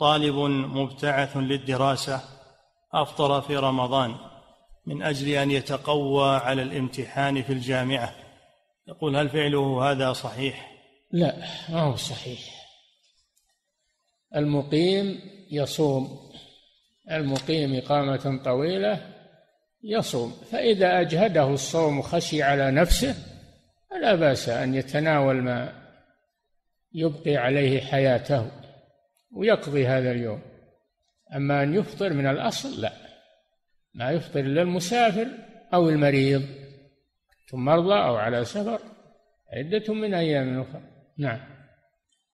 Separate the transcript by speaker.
Speaker 1: طالب مبتعث للدراسة أفطر في رمضان من أجل أن يتقوى على الامتحان في الجامعة. يقول هل فعله هذا صحيح؟
Speaker 2: لا ما هو صحيح. المقيم يصوم. المقيم إقامة طويلة يصوم. فإذا أجهده الصوم خشي على نفسه فلا بأس أن يتناول ما يبقي عليه حياته. ويقضي هذا اليوم. أما أن يفطر من الأصل لا. ما يفطر إلا المسافر أو المريض ثم مرضى أو على سفر عدة من أيام أخرى. نعم.